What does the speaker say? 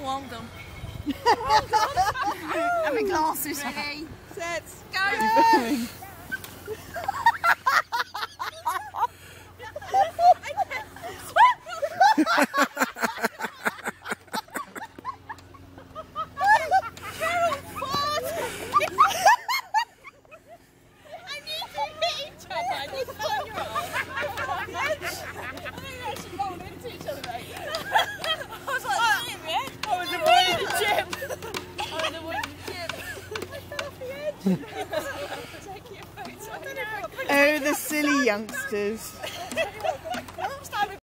Oh, hold on. Have my glasses. Ready, set, go! Oh, the silly youngsters.